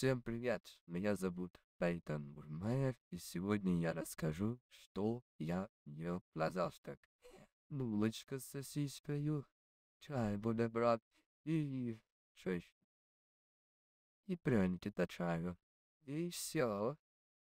Всем привет, меня зовут Пейтон Бурмаев, и сегодня я расскажу, что я ел на завтрак. Булочка с сосиской, чай бутерброд и... что? И пряники до чаю. И все.